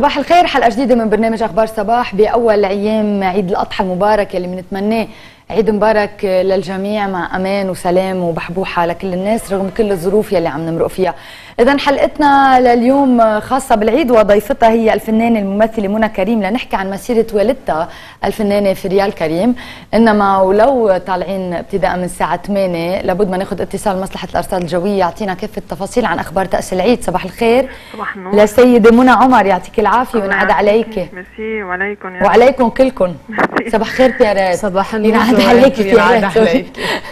صباح الخير حلقة جديدة من برنامج أخبار صباح بأول أيام عيد الأضحى المبارك يلي بنتمناه عيد مبارك للجميع مع أمان وسلام وبحبوحة لكل الناس رغم كل الظروف يلي عم نمرق فيها. اذا حلقتنا لليوم خاصة بالعيد وضيفتها هي الفنانة الممثلة منى كريم. لنحكي عن مسيرة والدتها الفنانة فريال كريم، إنما ولو طالعين ابتداء من الساعة 8 لابد ما ناخذ اتصال مصلحة الارصاد الجوية يعطينا كافه التفاصيل عن أخبار طقس العيد، صباح الخير. صباح النور. لسيده منى عمر يعطيك العافية وينعاد عليك. ميرسي. وعليكم يا وعليكم كلكم. صباح الخير بيارات. صباح النور. ينعاد عليك يا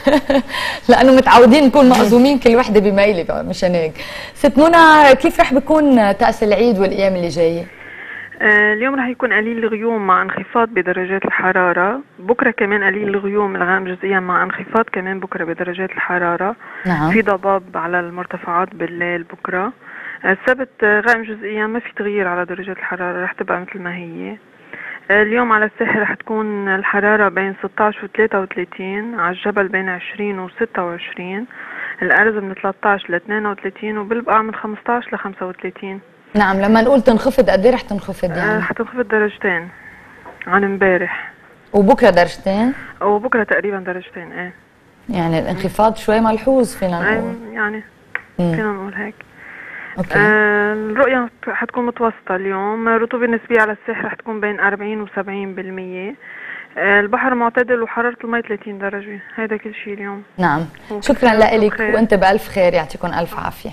لأنه متعودين نكون مأزومين كل وحدة بميلة مشان هيك ست منى كيف رح بكون تأس العيد والأيام اللي جاية؟ آه اليوم رح يكون قليل الغيوم مع انخفاض بدرجات الحرارة. بكرة كمان قليل الغيوم الغام جزئيا مع انخفاض كمان بكرة بدرجات الحرارة. نعم. في ضباب على المرتفعات بالليل بكرة. السبت غائم جزئيا ما في تغيير على درجات الحرارة رح تبقى مثل ما هي. اليوم على الساحل رح تكون الحرارة بين 16 و 33 على الجبل بين 20 و 26 الأرز من 13 ل 32 وبالبقع من 15 ل 35 نعم لما نقول تنخفض قد إيه رح تنخفض يعني؟ رح تنخفض درجتين عن امبارح. وبكرة درجتين؟ وبكره تقريبا درجتين إيه. يعني الانخفاض شوي ملحوظ فينا نقول. يعني فينا نقول هيك. أوكي. آه الرؤية حتكون متوسطة اليوم الرطوبة النسبية على الساحل رح تكون بين 40 و 70% آه البحر معتدل وحرارة المي 30 درجة. هذا كل شيء اليوم. نعم. شكرا لك وأنت بألف خير. يعطيكم ألف عافية.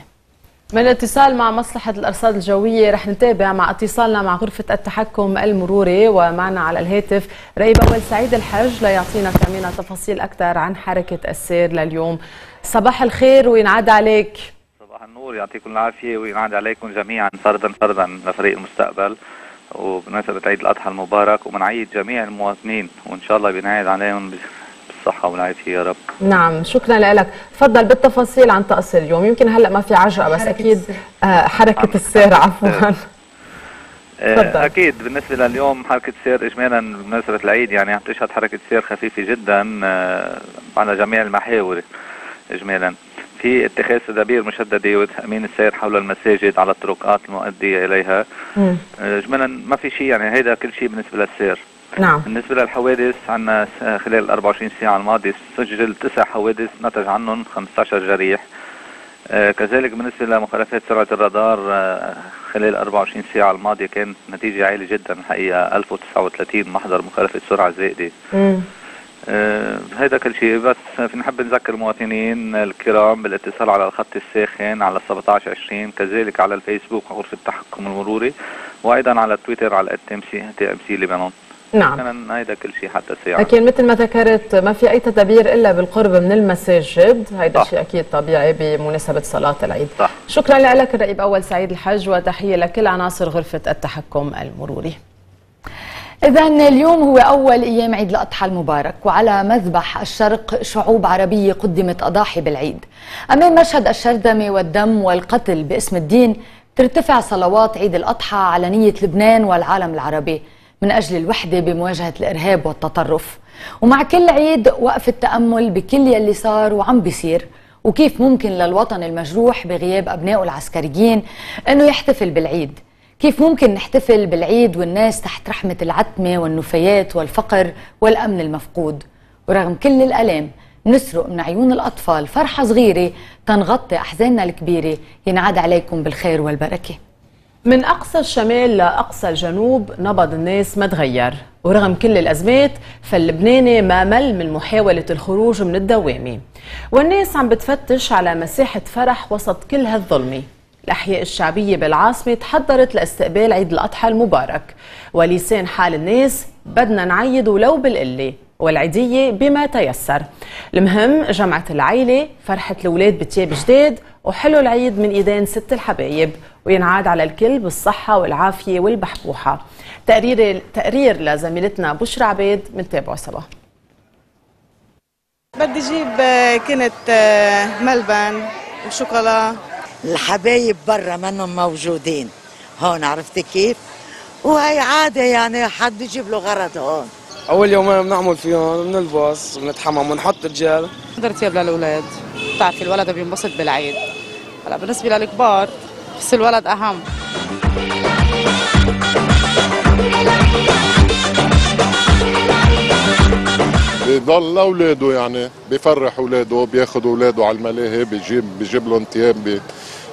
من الاتصال مع مصلحة الأرصاد الجوية رح نتابع مع اتصالنا مع غرفة التحكم المروري ومعنا على الهاتف رئيب أول سعيد الحج ليعطينا كمان تفاصيل أكثر عن حركة السير لليوم. صباح الخير وينعاد عليك؟ النور يعطيكم العافية وينعاد عليكم جميعا فردا فردا لفريق المستقبل. وبمناسبة عيد الأضحى المبارك وبنعيد جميع المواطنين وإن شاء الله بنعيد عليهم بالصحة والعافية يا رب. نعم شكرا لك. تفضل بالتفاصيل عن طقس اليوم. يمكن هلأ ما في عجقة بس أكيد آه حركة السير عفوا. أكيد بالنسبة لليوم حركة سير اجمالا بمناسبة العيد يعني عم تشهد حركة سير خفيفة جدا على جميع المحاور اجمالا. في اتخاذ تدابير مشددة وتامين السير حول المساجد على الطرقات المؤدية إليها. اجمالا ما في شيء يعني هيدا كل شيء بالنسبة للسير. نعم. بالنسبة للحوادث عندنا خلال ال 24 ساعة الماضية سجل تسع حوادث نتج عنهم 15 جريح. آه كذلك بالنسبة لمخالفات سرعة الرادار آه خلال 24 ساعة الماضية كانت نتيجة عالية جدا الحقيقة 1039 محضر مخالفة سرعة زائدة. آه هيدا كل شيء بس في نحب نذكر المواطنين الكرام بالاتصال على الخط الساخن على 1720 كذلك على الفيسبوك غرفة التحكم المروري وأيضا على تويتر على ال TMC TMC لبنان. نعم. هيدا كل شيء حتى الساعة أكيد مثل ما ذكرت ما في أي تدابير إلا بالقرب من المساجد. هيدا شيء أكيد طبيعي بمناسبة صلاة العيد. صح. شكرا لك الرقيب اول سعيد الحج وتحية لكل عناصر غرفة التحكم المروري. إذا اليوم هو أول أيام عيد الأضحى المبارك وعلى مذبح الشرق شعوب عربية قدمت أضاحي بالعيد. أمام مشهد الشرذمة والدم والقتل باسم الدين ترتفع صلوات عيد الأضحى على نية لبنان والعالم العربي من أجل الوحدة بمواجهة الإرهاب والتطرف. ومع كل عيد وقف التأمل بكل يلي صار وعم بيصير. وكيف ممكن للوطن المجروح بغياب أبنائه العسكريين أنه يحتفل بالعيد؟ كيف ممكن نحتفل بالعيد والناس تحت رحمة العتمة والنفايات والفقر والأمن المفقود؟ ورغم كل الألام نسرق من عيون الأطفال فرحة صغيرة تنغطي أحزاننا الكبيرة. ينعاد عليكم بالخير والبركة. من أقصى الشمال لأقصى الجنوب نبض الناس ما تغير. ورغم كل الأزمات فاللبناني ما مل من محاولة الخروج من الدوامة. والناس عم بتفتش على مساحة فرح وسط كل هالظلمة. الأحياء الشعبية بالعاصمة تحضرت لاستقبال عيد الأضحى المبارك. ولسان حال الناس بدنا نعيد ولو بالقلة والعيدية بما تيسر. المهم جمعة العيلة فرحة الأولاد بتياب جداد وحلو العيد من إيدين ست الحبايب وينعاد على الكل بالصحة والعافية والبحبوحة. تقرير تقرير لزميلتنا بشرى عبيد بنتابعه سوا. بدي أجيب كنت ملبن وشوكولا. الحبايب برا منهم موجودين. هون عرفتي كيف؟ وهي عادة يعني حد يجيب له غرض هون. أول يومين بنعمل فيهم بنلبس بنتحمم بنحط رجال بنحضر تياب للاولاد بتعرفي الولد بينبسط بالعيد. هلا بالنسبة للكبار بس الولد أهم. بضل أولاده يعني بفرح أولاده بياخذ أولاده على الملاهي بجيب بجيب لهم ثياب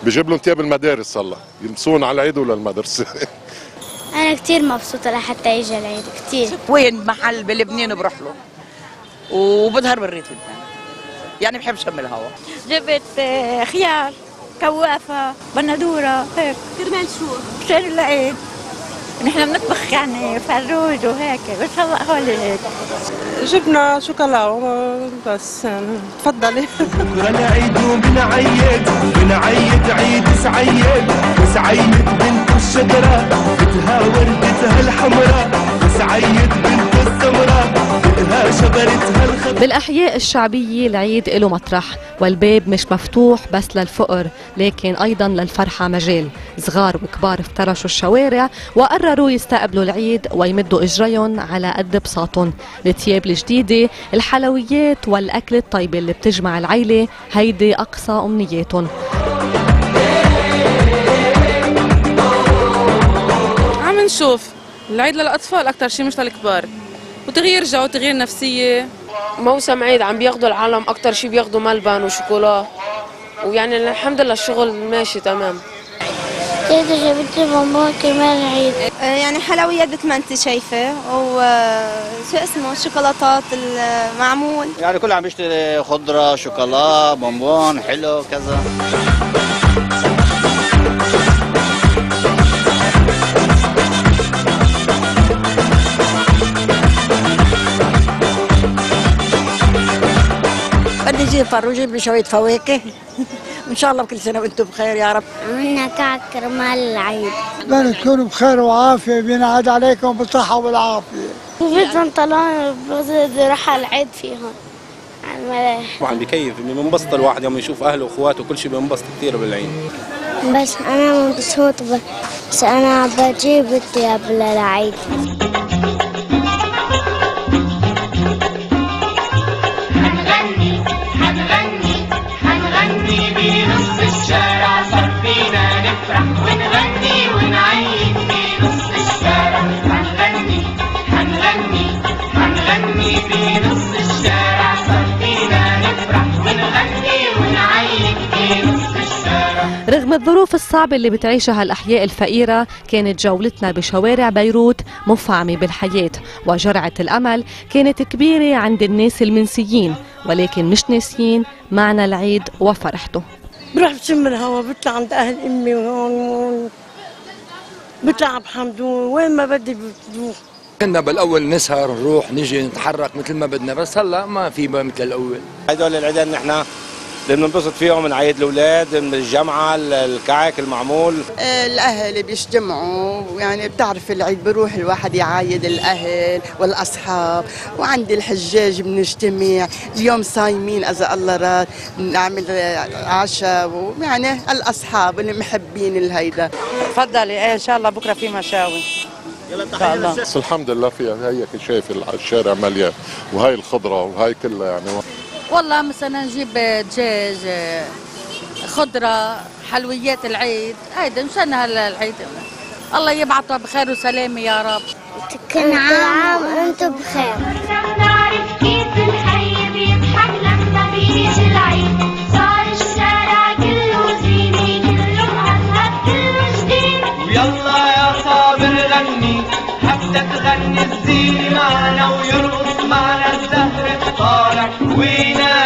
بيجيب لهم ثياب المدارس هلا يلبسون على العيد ولا المدرسة أنا كثير مبسوطة لحتى يجي العيد كثير وين؟ محل بلبنان بروح له. وبظهر بالريف لبنان يعني بحب شم الهواء جبت آه، خيار كوافة بندورة هيك. كرمال شو؟ كثير العيد. نحن بنطبخ يعني فروج وهيك بس هلا هو العيد جبنا شوكولا بس تفضلي. العيد وبنعيد بنعيد عيد سعيد. وسعيد بنت الشجرة بتها وردتها الحمراء. وسعيد بنت بالأحياء الشعبية العيد له مطرح والباب مش مفتوح بس للفقر لكن أيضا للفرحة مجال. صغار وكبار افترشوا الشوارع وقرروا يستقبلوا العيد ويمدوا إجريهم على قد بساطهم. الثياب الجديدة الحلويات والأكل الطيب اللي بتجمع العيلة هيدي أقصى أمنياتهم. عم نشوف العيد للأطفال أكثر شيء مش للكبار. وتغيير جو وتغيير نفسية. موسم عيد عم بياخدوا العالم أكتر شيء بياخدوا ملبن وشوكولا. ويعني الحمد لله الشغل ماشي تمام. كيف جبت بونبون كرمال العيد يعني حلويات مثل ما انت شايفة. وشو اسمه؟ الشوكولاتات المعمول. يعني كله عم بيشتري خضرة شوكولا بونبون حلو كذا. بدي أجيب فروج أجيب لي شوية فواكه. إن شاء الله بكل سنة وأنتم بخير يا رب. عملنا كعك كرمال العيد. بدنا تكونوا بخير وعافية بينعاد عليكم بالصحة والعافية. جبت بنطلون راح العيد فيهم. على الملاهي طبعا بكيف بنبسط الواحد يوم يشوف أهله وأخواته وكل شيء بينبسط كثير بالعيد. بس أنا مبسوط بس أنا بجيب الثياب للعيد. رغم الظروف الصعبة اللي بتعيشها الأحياء الفقيرة كانت جولتنا بشوارع بيروت مفعمة بالحياة وجرعة الأمل كانت كبيرة عند الناس المنسيين ولكن مش ناسيين معنى العيد وفرحته. بروح بشم الهوا بطلع عند أهل أمي وهون بطلع بحمدون وين ما بدي بروح. كنا بالأول نسهر نروح نجي نتحرك مثل ما بدنا بس هلا ما في مثل الأول. هدول العيدين نحن بننبسط فيهم من عيد الأولاد من الجامعة الكعك المعمول. الأهل بيجتمعوا يعني بتعرف العيد بروح الواحد يعايد الأهل والأصحاب. وعند الحجاج بنجتمع اليوم صايمين إذا الله راد نعمل عشاء ويعني الأصحاب اللي محبين الهيدا. تفضلي إيه إن شاء الله بكرة في مشاوي. الله بس الحمد لله فيها هيك شايف الشارع مليان وهي الخضرة وهي كلها يعني. والله مثلا نجيب دجاج خضرة حلويات العيد. هيدا مشان هلا العيد. الله يبعثه بخير وسلامة يا رب. كل عام وأنتم بخير. نعرف كيف الحي بيضحك لما بيجي العيد صار الشارع كله زينة كله مهذب كله جديد ويلا يا صابر غني حتى تغني الزين معنا ويرقص معنا الزهر طالع وينادينا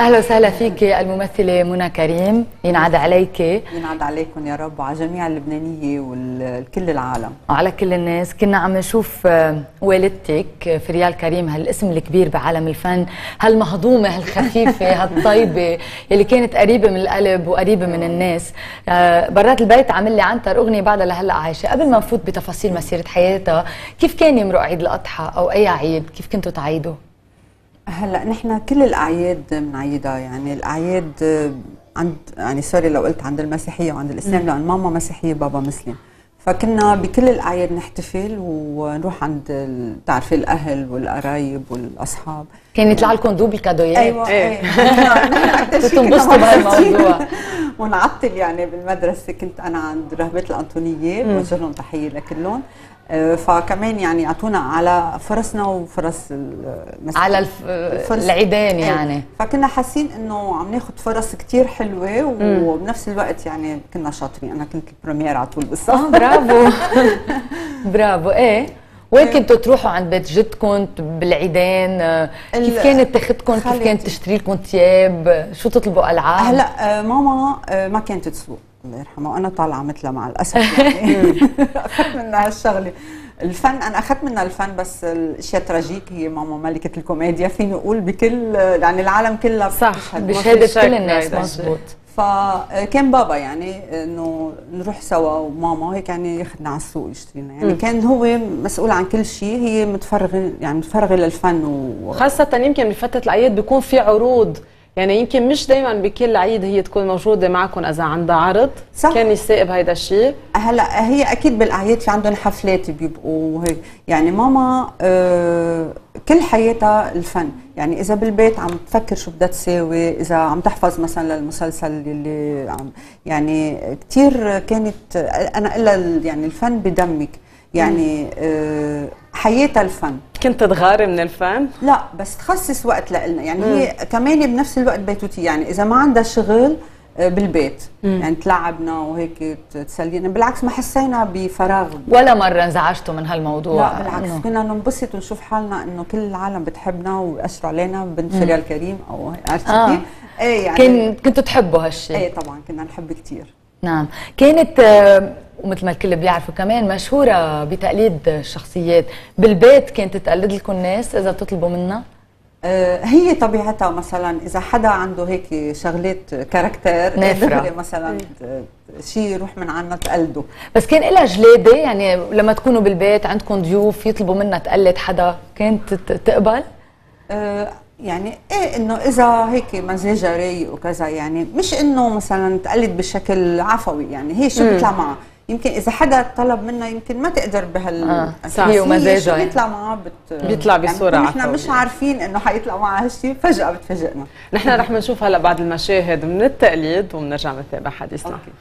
أهلا وسهلا فيك الممثلة منى كريم. ينعاد عليك. ينعاد عليكم يا رب وعلى جميع اللبنانية وكل العالم. وعلى كل الناس. كنا عم نشوف آه، والدتك فريال كريم هالاسم الكبير بعالم الفن هالمهضومة هالخفيفة هالطيبة اللي كانت قريبة من القلب وقريبة من الناس. آه، برات البيت عامل لي عنتر أغنية بعدها لهلأ عايشة. قبل ما نفوت بتفاصيل مسيرة حياتها كيف كان يمرق عيد الأضحى أو أي عيد؟ كيف كنتوا تعيدوا؟ هلا نحن كل الأعياد بنعيدها. يعني الأعياد عند يعني سوري لو قلت عند المسيحية وعند الإسلام. لأن ماما مسيحية بابا مسلم. فكنا بكل الأعياد نحتفل ونروح عند بتعرفي الأهل والقرايب والأصحاب. كان يطلع لكم دوب الكادويات. أيوه إيه. إيه تنبسطوا. بهالموضوع ونعطل يعني بالمدرسة. كنت أنا عند رهبة الأنطونية. بوجه لهم تحية لكلهم. فكمان يعني يعطونا على فرصنا وفرص. على الف- الفرص- العيدين إيه. يعني. فكنا حاسين إنه عم ناخذ فرص كتير حلوة. وبنفس الوقت يعني كنا شاطرين. أنا كنت البريمير على طول بالصف. آه برافو. برافو. إيه. وين كنتوا تروحوا؟ عند بيت جدكم؟ بالعيدين آه، كيف كانت تاخدكم؟ كيف. كانت تشتري لكم ثياب؟ شو تطلبوا؟ ألعاب؟ هلأ آه، ماما آه، ما كانت تسوق. الله يرحمها وأنا طالعة مثلها مع الأسف يعني. أخذت منها هالشغله الفن أنا أخذت منها الفن بس الأشياء تراجيك هي ماما ملكة الكوميديا. فيني أقول بكل يعني العالم كلها صح بشهادة كل الناس مزبوط فكان بابا يعني إنه نروح سوا وماما هيك يعني ياخذنا على السوق يشترينا. يعني مم. كان هو مسؤول عن كل شيء. هي متفرغة يعني متفرغة للفن و... خاصة يمكن بفترة الأعياد بيكون في عروض يعني يمكن مش دايما بكل عيد هي تكون موجودة معكم إذا عندها عرض. صح. كان يستائب هيدا الشيء. هلا هي أكيد بالأعياد في عندهم حفلات بيبقوا هيك. يعني ماما آه كل حياتها الفن. يعني إذا بالبيت عم تفكر شو بدها تساوي إذا عم تحفظ مثلا للمسلسل اللي عم يعني كثير كانت أنا قلها يعني الفن بدمك. يعني آه حياتها الفن. كنت تغاري من الفن؟ لا بس تخصص وقت لنا يعني مم. هي كمان بنفس الوقت بيتوتي. يعني إذا ما عندها شغل آه، بالبيت. مم. يعني تلعبنا وهيك تسلينا بالعكس ما حسينا بفراغ. ولا مرة انزعجتوا من هالموضوع. لا بالعكس. إنه- كنا ننبسط ونشوف حالنا إنه كل العالم بتحبنا ويأشروا علينا بنت مم. فريال كريم أو عرفتي آه. إيه يعني كن كنتوا تحبوا هالشيء إيه طبعا. كنا نحب كثير نعم. كانت آه، ومثل ما الكل بيعرفوا كمان مشهورة بتقليد الشخصيات. بالبيت كانت تقلد لكم الناس إذا بتطلبوا منها؟ آه، هي طبيعتها مثلا إذا حدا عنده هيك شغلات كاركتر نافرة. مثلا شيء يروح من عنا تقلده. بس كان لها جلادة؟ يعني لما تكونوا بالبيت عندكم ضيوف يطلبوا منها تقلد حدا كانت تقبل؟ آه، يعني إيه إنه إذا هيك مزاجها رايق وكذا يعني مش إنه مثلا تقلد بشكل عفوي يعني هي شو. بيطلع معها. يمكن إذا حدا طلب منها يمكن ما تقدر بهال آه،. هي ومزاجها يعني. بيطلع معها بت... بيطلع بصورة يعني نحن. مش عارفين إنه حيطلع معها هالشيء فجأة بتفاجئنا نحن رح نشوف هلا بعد المشاهد من التقليد وبنرجع نتابع حديثنا سعيدي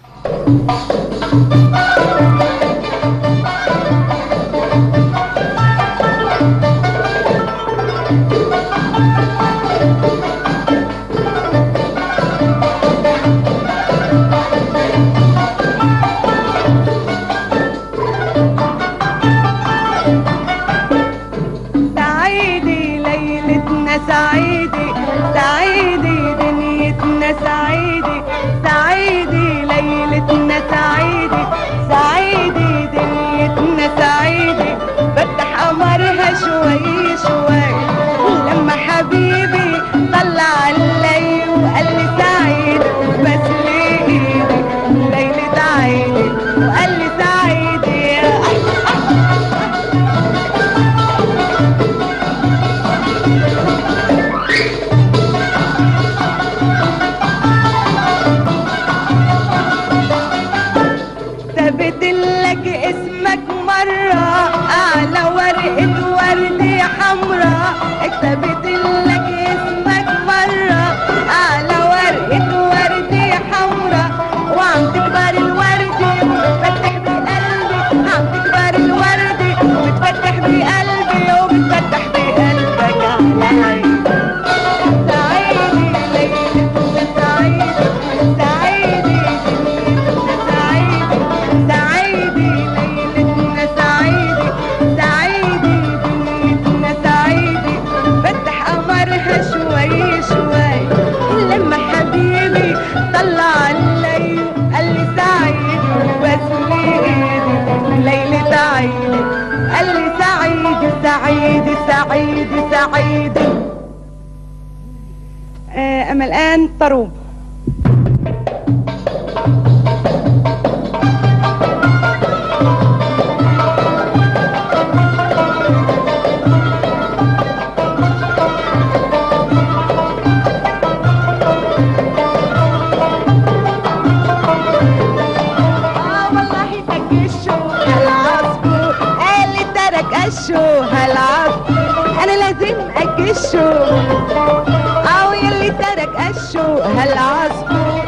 قشوا هالعصفور؟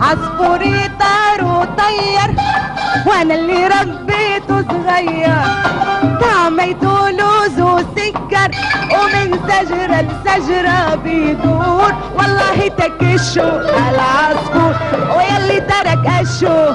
عصفوري طار وطير وأنا اللي ربيته صغير. طعميته لوز وسكر ومن شجرة لشجرة بيدور. والله تكشوا هالعصفور ويلي ترك قشوا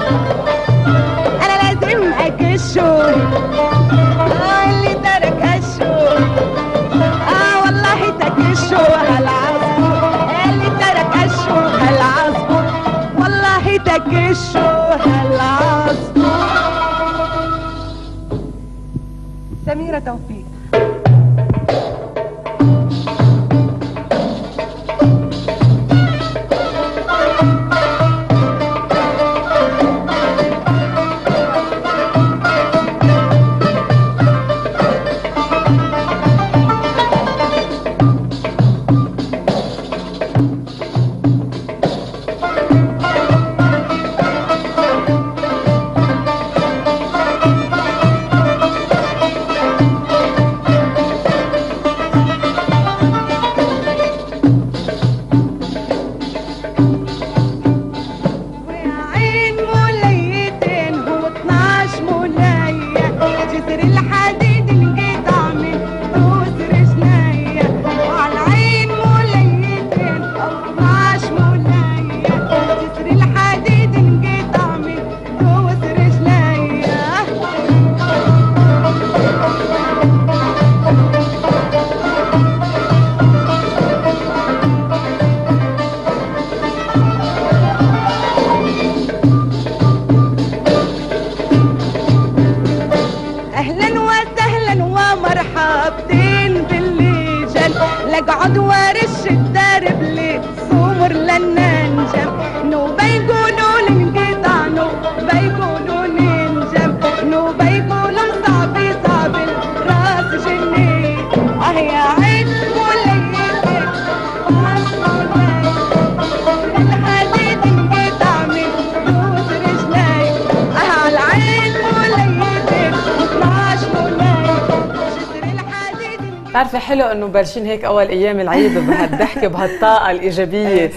بتعرفي حلو إنه بلشين هيك أول أيام العيد بهالضحكة بهالطاقة الإيجابية.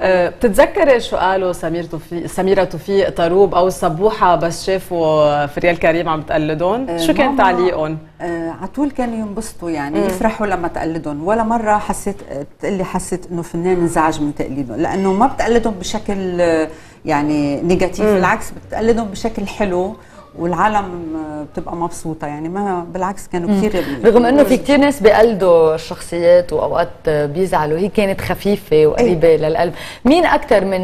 آه، بتتذكري شو قالوا سمير توفيق سميرة توفيق طروب أو الصبوحه بس شافوا فريال كريم عم بتقلدهم شو كان تعليقهم؟ آه على طول كانوا ينبسطوا يعني مم. يفرحوا لما تقلدهم. ولا مرة حسيت تقلي حسيت إنه فنان انزعج من تقليدهم لأنه ما بتقلدهم بشكل آه، يعني negative. بالعكس بتقلدهم بشكل حلو. والعالم آه، بتبقى مبسوطة. يعني ما بالعكس كانوا كثير رغم إنه في كثير ناس بيقلدوا الشخصيات وأوقات بيزعلوا هي كانت خفيفة وقريبة للقلب. مين أكثر من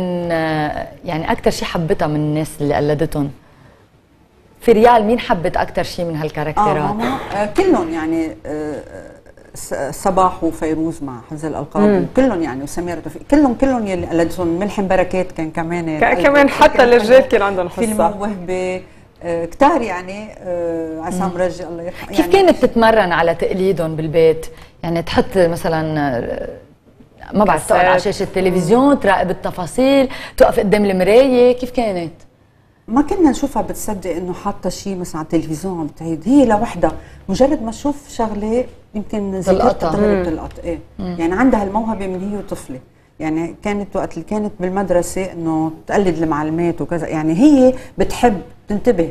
يعني أكثر شيء حبتها من الناس اللي قلدتهم؟ في ريال مين حبت أكثر شيء من هالكاركترات؟ ماما آه كلهم يعني آه صباح وفيروز مع حفظ الالقاب مم. وكلهم يعني وسميرة توفيق كلهم كلهم يلي قلدتهم. ملحم بركات كان كمان كمان حتى الرجال كان عندهم حصة. فيلم وهبة. آه كتار يعني آه عصام. رجي الله يرحمه. كيف يعني كانت تتمرن على تقليدهم بالبيت؟ يعني تحط مثلا ما بعرف تقعد على شاشة التلفزيون تراقب التفاصيل توقف قدام المراية كيف كانت؟ ما كنا نشوفها بتصدق إنه حاطة شيء مثلا على التلفزيون عم تعيد هي لوحدها. مجرد ما تشوف شغلة يمكن تلقطها. ذاكرتها تغلب. تلقط إيه. مم. يعني عندها الموهبة من هي وطفلة. يعني كانت وقت اللي كانت بالمدرسة إنه تقلد المعلمات وكذا. يعني هي بتحب تنتبه.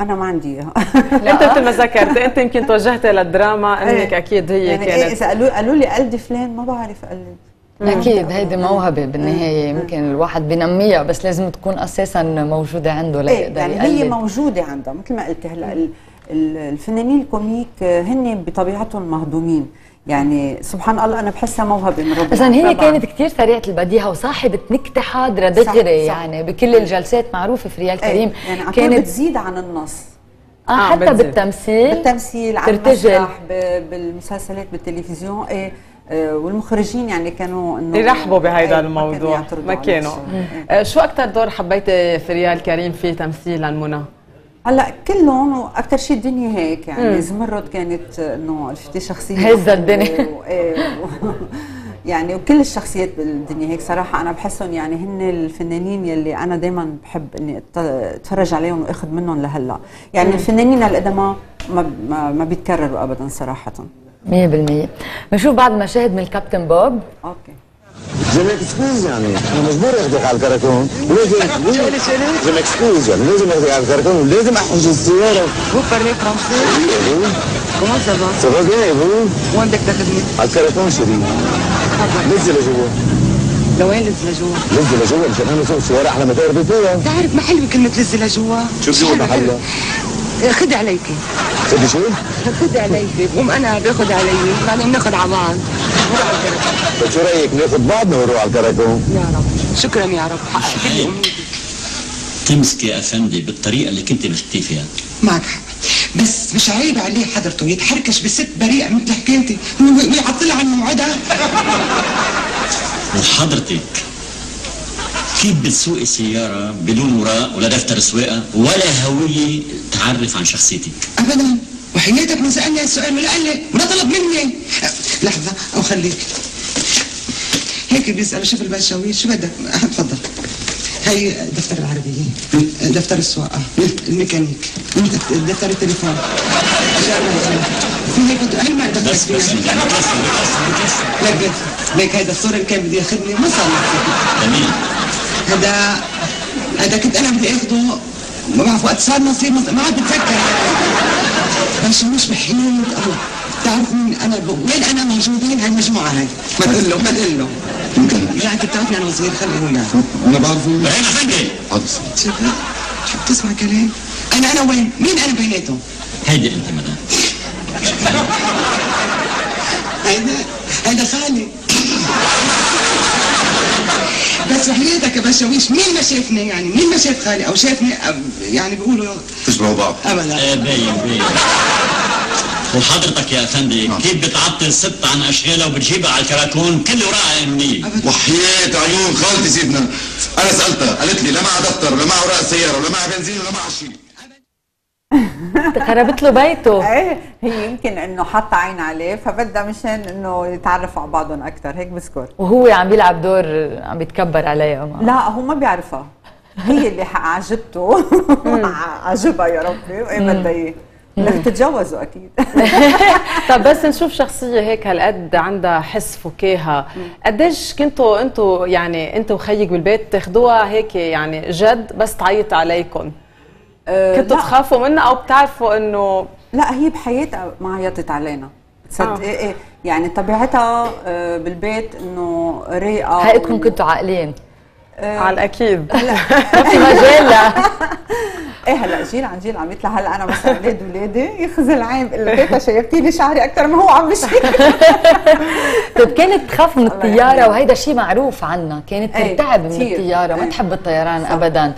أنا ما عندي إياها. أنت مثل ما ذكرت أنت يمكن توجهتي للدراما إنك إيه. أكيد هي يعني إيه كانت. إذا قالوا قالوا لي قلدي فلان ما بعرف أقلد. أكيد هيدي موهبة بالنهاية. يمكن الواحد بينميها بس لازم تكون أساسا موجودة عنده ليقدر يعني هي موجودة عندها. مثل ما قلت هلا ال- ال- الفنانين ال comic آه، هن بطبيعتهم مهضومين. يعني سبحان الله أنا بحسها موهبة من ربنا أصلا هي طبعاً. كانت كثير سريعه البديهة وصاحبة نكته حاضره دغري. يعني بكل الجلسات معروفة فريال كريم يعني على طول كانت بتزيد عن النص آه حتى بالتمثيل بالتمثيل على ترتجل. المسرح ب- بالمسلسلات بالتلفزيون إيه آه، والمخرجين يعني كانوا إنه يرحبوا بهيدا إيه، الموضوع ما كانوا هالشيء. آه، شو أكثر دور حبيتي فريال كريم فيه تمثيلا منى؟ هلا كلهم وأكثر شيء الدنيا هيك يعني. زمرد كانت إنه عرفتي شخصية هزة الدنيا. و- إيه، و- يعني وكل الشخصيات بالدنيا هيك صراحة أنا بحسهم يعني هن الفنانين يلي أنا دائما بحب إني أتفرج عليهم وأخذ منهم لهلأ يعني مم. الفنانين القدماء ما ما, ما بيتكرروا ابدا صراحة 100% بنشوف بعض مشاهد من الكابتن بوب okay Je m'excuse يعني أنا مجبور اخدك على الكراكون ولازم Je m'excuse يعني لازم اخدك على الكراكون ولازم احجز vous Comment ça va Ça va bien et vous وين بدك تاخذني؟ على الكراكون شيرين نزل لجوا لوين لز لجوا؟ نزل لجوا مشان أنا اسوق السيارة أحلى ما تقربي فيها تعرف ما حلوة كلمة لز لجوا شو بدي أقول محلها؟ خد عليكي بدي شو؟ خد عليكي بقوم أنا باخد علي بعدين بناخد على بعض. شو رأيك ناخذ بعضنا ونروح على الكراكون؟ يا رب. شكرا يا رب. حققت لي امنيتي تمسكي يا افندي بالطريقة اللي كنت بتحكي فيها. معك حق. بس مش عيب عليه حضرته يتحركش بست بريئة مثل حكايتي ويعطل عن موعدها. وحضرتك كيف بتسوقي سيارة بدون وراء ولا دفتر سواقة ولا هوية تعرف عن شخصيتك؟ ابدا. وحياتك ما سألني هالسؤال ولا قال لي ولا طلب مني؟ لحظة أو خليك. هيك بيسأل شوف البشاوير شو بدك؟ تفضل. هي دفتر العربية دفتر السواقة الميكانيك دفتر التليفون. في هيك هي ما دفتر؟ بس بس لك لك هيدا الصورة اللي كان بده ياخذني. ما صار جميل. هذا هذا كنت أنا بدي اخده ما بعرف وقت صار نصيب ما عاد بتذكر. بس مش بحيط ابو بتعرف مين أنا. وين أنا موجودين؟ هالمجموعه هاي. ما تقول له ما تقول له. لا أنت بتعرفني أنا وصغير خليه يعرف أنا بعرفه. وين افندي شوف شو بتسمع كلام؟ أنا أنا وين؟ مين أنا بيناتهم هيدي أنت مدام هيدا هيدا خالي. بس وحياتك يا بشاويش مين ما شافني يعني؟ مين ما شاف خالي؟ أو شافني يعني بيقولوا تشبهوا بعض أبدا. إيه باين باين. وحضرتك يا أفندي كيف بتعطل ست عن أشغالها وبتجيبها على الكراكون؟ كل وراء امنيه وحياة عيون خالتي سيدنا. أنا سألتها قالت لي لا معها دفتر ولا معها أوراق سياره ولا معها بنزين ولا معها شيء. خربت له بيته. إيه هي يمكن إنه حاطه عين عليه فبدها مشان إنه يتعرفوا على بعضهم أكثر هيك بذكر. وهو عم بيلعب دور عم بيتكبر عليها ما. لا هو ما بيعرفها. هي اللي عجبته عجبها يا ربي. وايه بدها إياه. بدك تتجوزوا أكيد. طب بس نشوف شخصية هيك هالقد عندها حس فكاهة. قديش كنتوا أنتوا يعني انت وخيك بالبيت تاخدوها هيك يعني جد بس تعيط عليكم كنتوا لا. تخافوا منها أو بتعرفوا إنه لا هي بحياتها ما عيطت علينا. تصدقي آه. إيه يعني طبيعتها آه، بالبيت إنه رايقة حقيقتكم و- كنتوا عاقلين. على الأكيد. ما في مجال لا إيه هلأ جيل عن جيل عم يطلع. هلأ أنا مثلا أولاد ولادي يخزي العين بقول تيتا شيبتي لي شعري أكثر ما هو عم بشكي. طيب كانت تخاف من الطيارة؟ وهيدا شيء معروف عنها كانت إيه، ترتعب من. الطيارة. ما إيه. تحب الطيران ابدا. آه،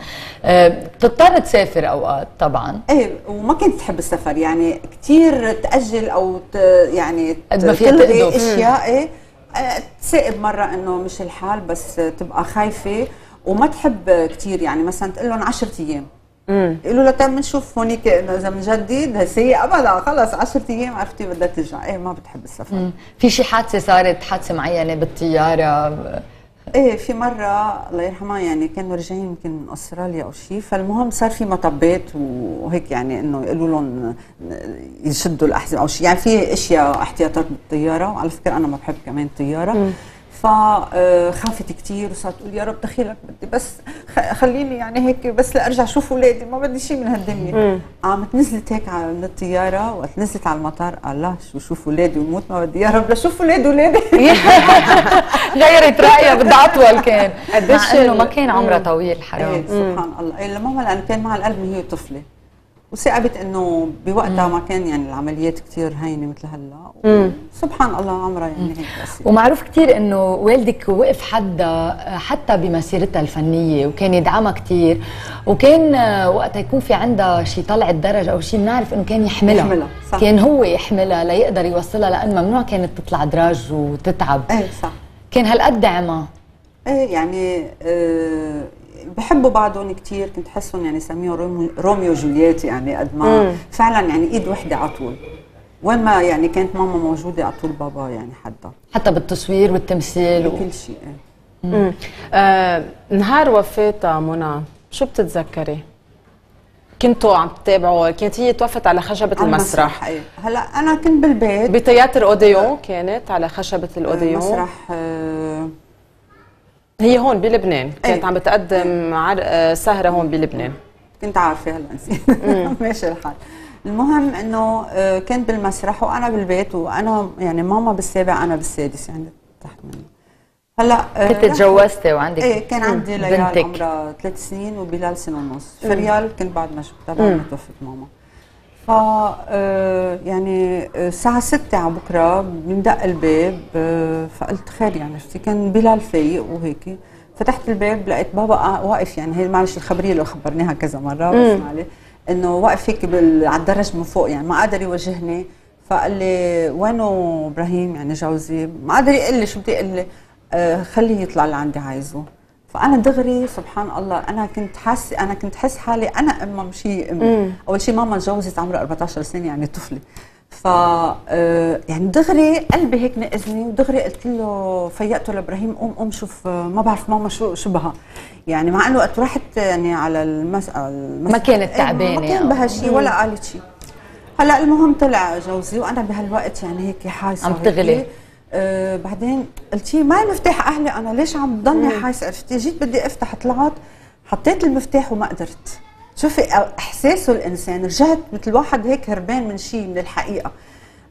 بتضطر تسافر أوقات طبعا. إيه وما كنت تحب السفر يعني كثير تأجل أو ت يعني قد ما فيها تلغي. إشياء. إيه آه، تسائب مرة إنه مش الحال بس تبقى خايفة. وما تحب كثير يعني مثلا تقول لهم 10 أيام. يقولوا لها طيب بنشوف هونيك إنه إذا بنجدد سيء ابدا خلص 10 أيام عرفتي بدها ترجع. إيه ما بتحب السفر. مم. في شي حادثة صارت حادثة معينة بالطيارة؟ إيه في مرة الله يرحمها يعني كانوا راجعين يمكن من أستراليا أو شيء فالمهم صار في مطبات وهيك يعني إنه يقولوا لهم يشدوا الأحزمة أو شيء يعني في أشياء احتياطات بالطيارة وعلى فكرة أنا ما بحب كمان الطيارة. فخافت كثير وصارت تقول يا رب دخيلك بدي بس خليني يعني هيك بس لأرجع أشوف أولادي ما بدي شيء من هالدنيا. قامت نزلت هيك على من الطيارة وقت نزلت على المطار الله شو شوف أولادي وموت ما بدي يا رب لشوف أولادي أولادي. غيرت رايها بدها أطول كان. قديش مع إنه ما كان عمرها. طويل حرام. إيه سبحان الله. إيه لماما لأنه كان مع القلب هي طفلة. وثاقبت إنه بوقتها ما كان يعني العمليات كثير هينة مثل هلا. سبحان الله عمرها يعني هيك بس ومعروف كتير إنه والدك وقف حدا حتى بمسيرتها الفنية وكان يدعمها كتير. وكان آه، وقتها يكون في عندها شيء طلعت درج أو شيء بنعرف إنه كان يحملها. يحملها، صح. كان هو يحملها ليقدر يوصلها لأن ممنوع كانت تطلع دراج وتتعب. إيه صح. كان هالقد دعمها. إيه يعني آه بحبوا بعضهم كثير كنت حسهم يعني سميهم روميو, وجولييت يعني قد ما. فعلا يعني إيد وحدة على طول. وين ما يعني كانت ماما موجودة على طول بابا يعني حدا حتى بالتصوير والتمثيل و... بكل شيء إيه. آه نهار وفاتها منى شو بتتذكري؟ كنتوا عم تتابعوا كانت هي توفت على خشبة على المسرح إيه. هلأ أنا كنت بالبيت. ب théâtre أوديون كانت على خشبة الاوديون مسرح آه هي هون بلبنان. كانت إيه. عم بتقدم عر... آه، سهرة هون بلبنان. كنت عارفة هلا نسيت. ماشي الحال. المهم إنه آه، كنت بالمسرح وأنا بالبيت وأنا يعني ماما بالسابع أنا بالسادس يعني تحت منه هلأ آه، كنت تجوزتي وعندك إيه كان عندي ليال. عمرها ثلاث سنين وبلال سنة ونص. فريال كنت بعد ما شفتها بعد ما. توفت ماما. آه، يعني آه، الساعة 6 على بكرة بندق الباب آه، فقلت خير يعني شفتي؟ كان بلال فايق وهيك. فتحت الباب لقيت بابا قا- واقف يعني هي معلش الخبرية اللي خبرناها كذا مرة بس. معلش إنه واقف هيك على الدرج من فوق يعني ما قادر يوجهني. فقال لي وينه إبراهيم يعني جوزي؟ ما قادر يقول لي شو بدي يقول لي. آه خليه يطلع لعندي عايزه. فأنا دغري سبحان الله أنا كنت حاسه أنا كنت حس حالي أنا امها مش هي امي مم. أول شيء ماما تجوزت عمرها 14 سنة يعني طفلة ف آه، يعني دغري قلبي هيك نقزني ودغري قلت له فيقته لابراهيم قوم قوم شوف آه، ما بعرف ماما شو شو بها يعني مع إنه وقت رحت يعني على المس... على المس... ما كانت إيه، تعبانة ما كان أو- بها شيء مم. ولا قالت شيء هلأ المهم طلع جوزي وأنا بهالوقت يعني هيك حاسة عم. تغلي. آه بعدين قلت لي معي مفتاح أهلي أنا ليش عم ضلني. حاسة؟ عرفتي جيت بدي أفتح طلعت حطيت المفتاح وما قدرت. شوفي احساسه الإنسان رجعت مثل واحد هيك هربان من شيء من الحقيقة.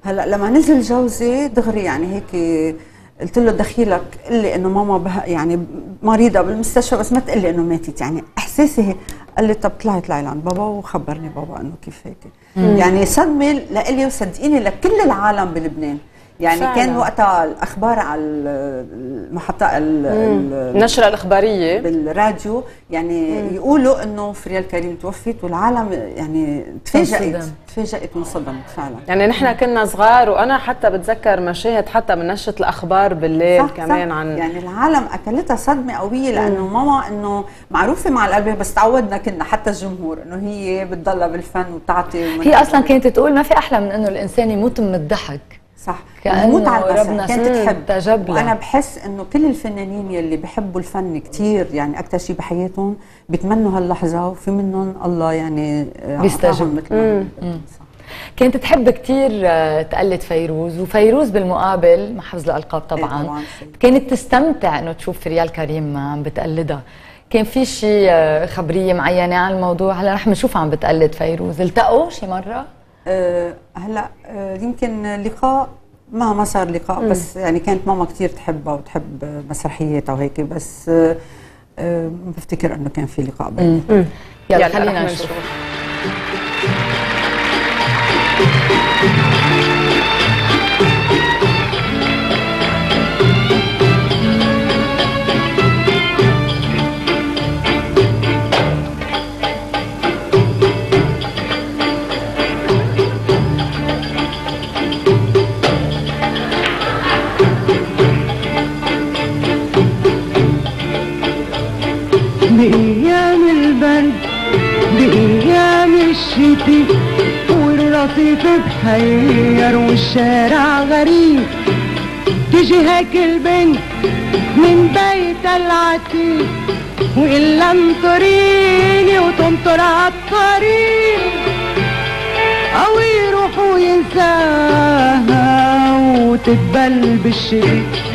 هلأ لما نزل جوزي دغري يعني هيك قلت له دخيلك قل لي إنه ماما بها يعني مريضة بالمستشفى بس ما تقول لي إنه ماتت. يعني إحساسي هيك. قال لي طب طلعي طلعي لعند بابا وخبرني بابا إنه كيف هيك. يعني صدمة لإلي وصدقيني لكل العالم بلبنان. يعني فعلاً. كان وقتها الأخبار على المحطه ال- ال- النشرة الإخبارية بالراديو يعني مم. يقولوا إنه فريال كريم توفت والعالم يعني تفاجئت. تفاجئت وانصدمت فعلا يعني نحن كنا صغار وأنا حتى بتذكر مشاهد حتى من نشرة الأخبار بالليل صح كمان صح. عن يعني العالم أكلتها صدمة قوية لأنه ماما إنه معروفة مع القلبه بس تعودنا كنا حتى الجمهور إنه هي بتضلها بالفن وتعطي ومن- هي أصلا كانت تقول ما في أحلى من إنه الإنسان يموت من الضحك صح. بموت على ربنا كانت تحب. لها. وأنا بحس إنه كل الفنانين يلي بحبوا الفن كتير يعني أكثر شيء بحياتهم بيتمنوا هاللحظة وفي منهم الله يعني آه، بيستجب. مثل. كانت تحب كتير آه، تقلد فيروز وفيروز بالمقابل مع حفظ الألقاب طبعا, طبعاً. كانت تستمتع إنه تشوف فريال كريم عم بتقلدها. كان في شيء آه، خبرية معينة عن الموضوع؟ هلا رح نشوفها عم بتقلد فيروز. التقوا شي مرة؟ هلا آه، يمكن لقاء ما ما صار لقاء مم. بس يعني كانت ماما كثير تحبها وتحب مسرحياتها وهيك بس آه، آه، بفتكر إنه كان في لقاء بيننا يلا, يلا خلينا نشوف. بأيام البرد بأيام الشتي والرصيف بحير والشارع غريب. تجي هيك البنت من بيت العتيق وإلا انطريني وتنطر عالطريق أو يروح وينساها وتتبل بالشتي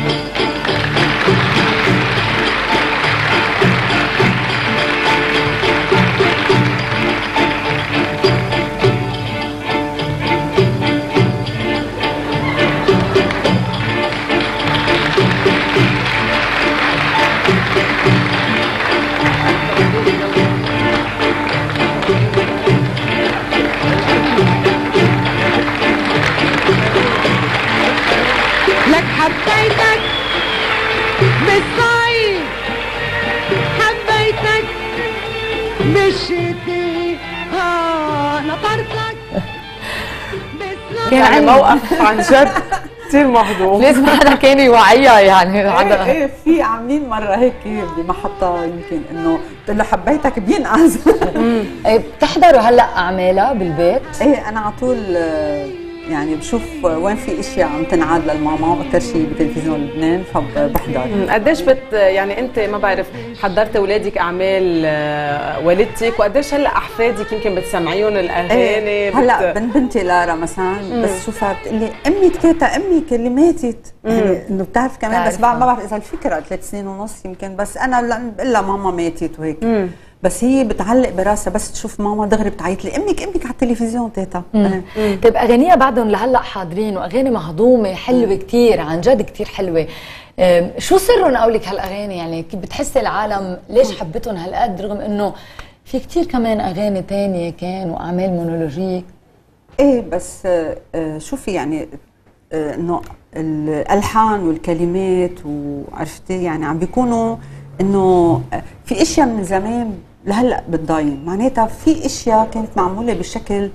بالشتي ها نطرتك. كان يعني عندي- موقف عن جد كثير مهضوم. لازم حدا كان يوعيها يعني؟ إيه إيه في عاملين مرة هيك بمحطه يمكن إنه بتقول له حبيتك بينقذ إيه، بتحضروا هلأ أعمالها بالبيت؟ إيه أنا على طول آه، يعني بشوف وين في إشياء عم تنعاد للماما أكثر شيء بتلفزيون لبنان فبحضر مم. قديش بت يعني أنت ما بعرف حضرت اولادك أعمال آه، والدتك وقديش هلأ أحفادك يمكن بتسمعيهم الأغاني إيه هلأ بت- بنت بنتي لارا مثلا مم. بس شوفها بتقول لي أمي تيتا أمي كلماتك يعني إنه بتعرف كمان بس. بعد ما بعرف إذا الفكرة ثلاث سنين ونص يمكن بس أنا بقول لها ماما ماتت وهيك بس هي بتعلق براسها بس تشوف ماما دغري بتعيط لي أمك أمك على التلفزيون تيتا. طيب أغانيها بعدهم لهلأ حاضرين وأغاني مهضومة حلوة كتير عن جد كتير حلوة. شو سرهم قولك هالأغاني؟ يعني كيف بتحسي العالم؟ ليش حبتهم هالقد؟ رغم إنه في كتير كمان أغاني تانية كان وأعمال مونولوجية. إيه بس آه، شوفي يعني آه، إنه الألحان والكلمات وعرفتي يعني عم بيكونوا إنه آه، في أشياء من زمان لهلا بتضاين معناتها في أشياء كانت معمولة بشكل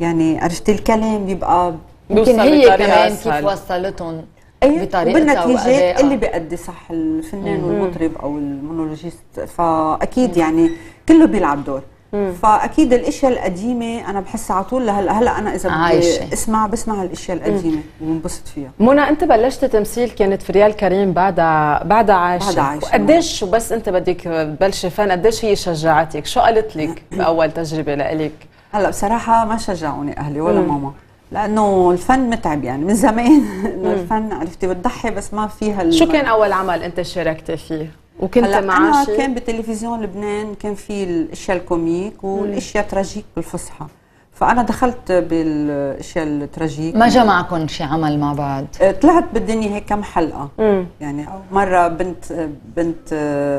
يعني عرفتي الكلام بيبقى يمكن هي كمان كيف وصلتهم بطريقتها وبالنتيجات وأدائها. اللي بيأدي صح الفنان. والمطرب أو المونولوجيست. فأكيد يعني كله بيلعب دور. مم. فأكيد الإشياء القديمة أنا بحسها على طول لهلا هلأ أنا إذا عايشة. بدي أسمع بسمع الإشياء القديمة وبنبسط فيها منى أنت بلشت تمثيل كانت فريال كريم بعدها بعدها عايشة بعدها عايشة. قديش وبس أنت بدك تبلشي فن قديش هي شجعتك شو قالت لك بأول تجربة لإلك هلأ بصراحة ما شجعوني أهلي ولا مم. ماما لأنه الفن متعب يعني من زمان إنه. الفن عرفتي بتضحي بس ما فيها شو كان أول عمل أنت شاركتي فيه وكنت هلا مع أنا شي؟ كان بتلفزيون لبنان كان في الأشياء ال comique والأشياء tragique بالفصحى فأنا دخلت بالأشياء ال tragique ما جمعكم شي عمل مع بعض آه، طلعت بالدنيا هيك كم حلقة مم. يعني مرة بنت بنت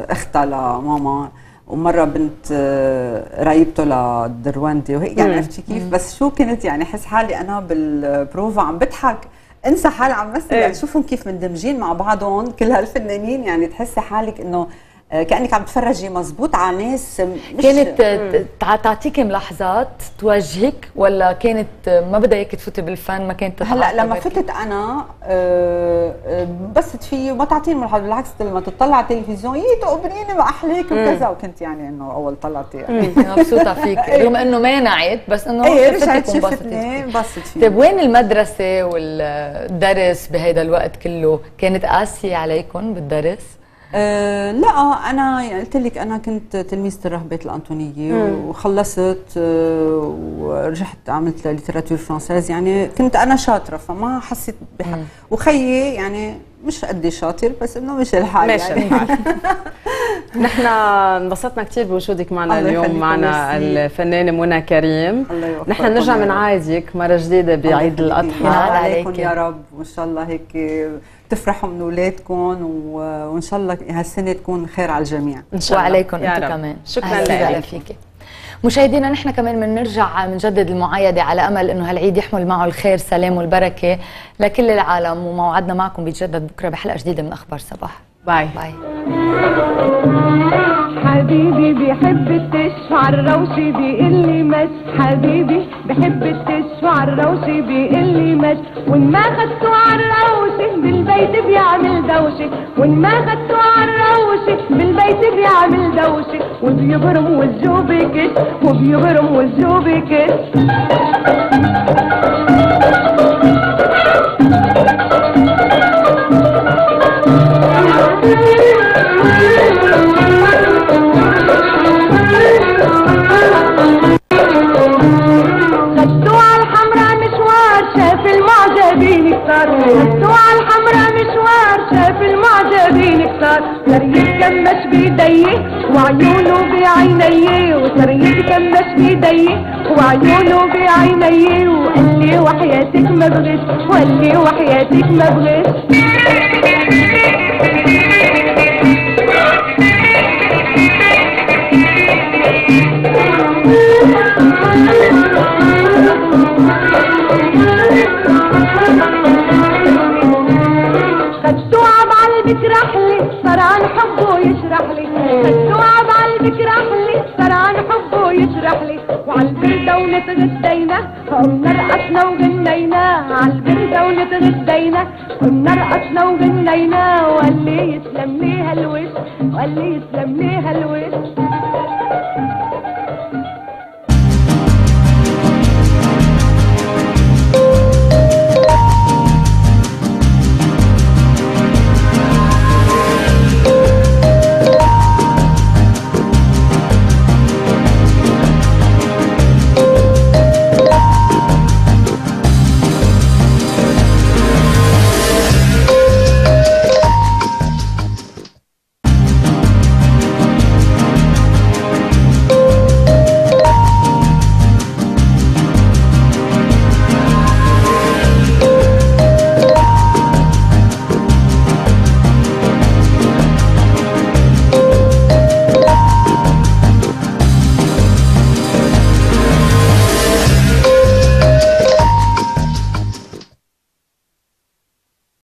أختها لماما ومرة بنت آه، قرايبته لدروندي وهيك يعني. عرفتي كيف مم. بس شو كنت يعني حس حالي أنا بالبروفا عم بضحك انسى حالي عم مثل إيه. يعني شوفهم كيف مندمجين مع بعضهم كل هالفنانين يعني تحسي حالك إنه كأنك عم تتفرجي مزبوط على ناس مش كانت ت- تع- تعطيكي ملاحظات توجهك ولا كانت ما بدها إياك تفوتي بالفن ما كانت هلأ لما؟ فتت أنا آه، آه، بست فيه وما تعطيني ملاحظه بالعكس لما تطلع على التلفزيون يي تقبريني ما أحلاك وكذا وكنت يعني إنه أول طلعتي يعني مبسوطة فيك رغم إنه مانعت بس إنه إيه رجعت شفتني. انبسطت فيه طيب وين المدرسة والدرس بهيدا الوقت كله؟ كانت قاسية عليكم بالدرس؟ أه لا أنا يعني قلت لك أنا كنت تلميذة الراهبات الأنطونية. وخلصت أه ورجعت عملت littérature française يعني كنت أنا شاطرة فما حسيت بح... وخيي يعني مش قدي شاطر بس إنه مش الحال ماشي يعني الحال. نحن انبسطنا كثير بوجودك معنا اليوم معنا. الفنانه منى كريم الله نحن نرجع. بنعايدك مرة جديدة بعيد الأضحى عليكم يا رب وإن شاء الله هيك تفرحوا من اولادكم و... وإن شاء الله هالسنة تكون خير على الجميع. إن شاء الله. وعليكم أنتم. كمان. شكراً لك. فيكي مشاهدينا نحن كمان بنرجع بنجدد المعايدة على أمل أنه هالعيد يحمل معه الخير سلام والبركة لكل العالم. وموعدنا معكم بيتجدد بكرة بحلقة جديدة من أخبار صباح bye. bye. حبيبي بيحب التش على الروش بيقول لي مش حبيبي بيحب التش على الروش بيقول لي مش وإن ما خدته على الروش بالبيت بيعمل دوشة وإن ما خدته على الروش بالبيت بيعمل دوشة وبيبرم وجهه بكش وبيبرم وجهه بكش يتكمش بيديه وعيونه بعينيه وصار يتكمش بيديه وعيونه بعينيه وقال لي وحياتك ما بغش وقال لي وحياتك ما بغش يشرح لي. خدوها بعلبك رحلي عن حبه يشرح لي. وعالبردة ونتغدينا قمنا رقصنا وغنينا. عالبردة ونتغدينا قمنا رقصنا وغنينا. وقال لي يسلم لي هالوش. وقال لي يسلم لي هالوش.